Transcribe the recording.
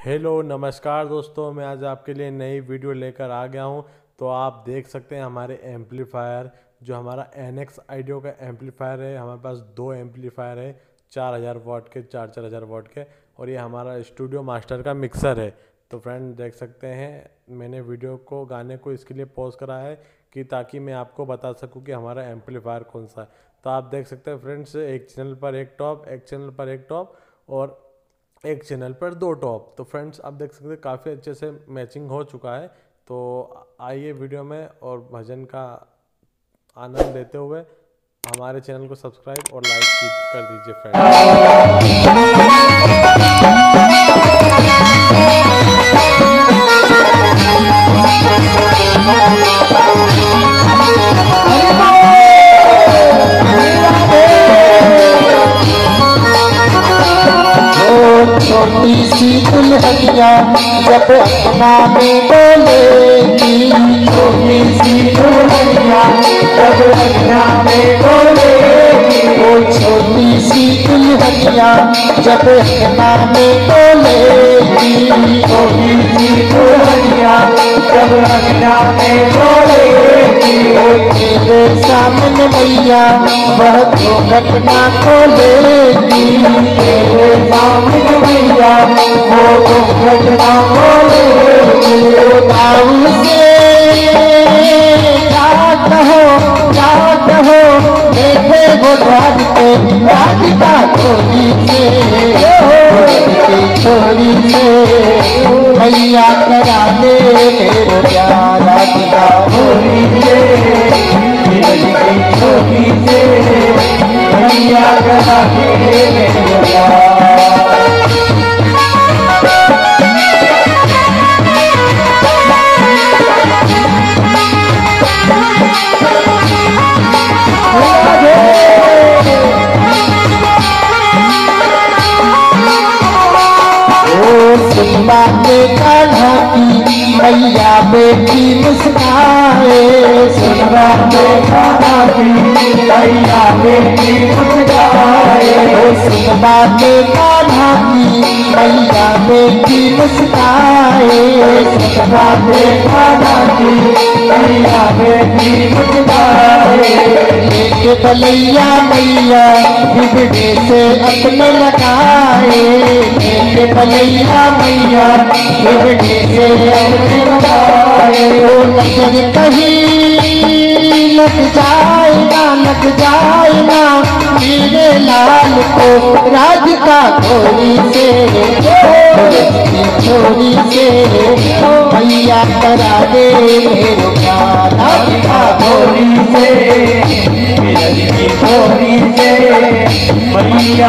Hello, नमस्कार दोस्तों, मैं आज आपके लिए नई वीडियो लेकर आ गया हूँ। तो आप देख सकते हैं हमारे एम्पलीफायर, जो हमारा एन एक्स आइडियो का एम्पलीफायर है। हमारे पास दो एम्पलीफायर है, चार हज़ार वाट के, चार चार हज़ार वाट के, और ये हमारा स्टूडियो मास्टर का मिक्सर है। तो फ्रेंड, देख सकते हैं, मैंने वीडियो को, गाने को इसके लिए पॉज करा है कि ताकि मैं आपको बता सकूँ कि हमारा एम्पलीफायर कौन सा। है तो आप देख सकते हैं फ्रेंड्स, एक चैनल पर एक टॉप, एक चैनल पर एक टॉप, और एक चैनल पर दो टॉप। तो फ्रेंड्स, आप देख सकते हैं काफ़ी अच्छे से मैचिंग हो चुका है। तो आइए वीडियो में और भजन का आनंद लेते हुए हमारे चैनल को सब्सक्राइब और लाइक कर दीजिए फ्रेंड सी जब अपना में बोलेगी छोटी सी दुल्हनिया जब अपना में वो छोटी सी जब अपना में बोलेगी छोटी सी दुल्हनिया जब अपना में बोलेगी, वो तेरे सामने मैया, वह तो घटना खोलेगी। तेरे राधिका छोरी से से मैया करा दे मेरे प्यार राधिका से छोरी से मैया करा दे मेरे मैया बेटी मुस्काए के कान्हा की मैया बेटी मुस्काए के कान्हा की मैया बेटी मुस्काए के कान्हा की मैया बेटी मुस्काए। लेके बलैया मैया, बिगड़े से अपने लगाए। के बलैया मैया, बिगड़े से अपने लगाए। वो नज़र कहीं लग जाए ना, लग जाए ना, मेरे लाल को राज का थोड़ी से। छोरी से। मैया करा दे, मेरे प्यार का थोड़ी से।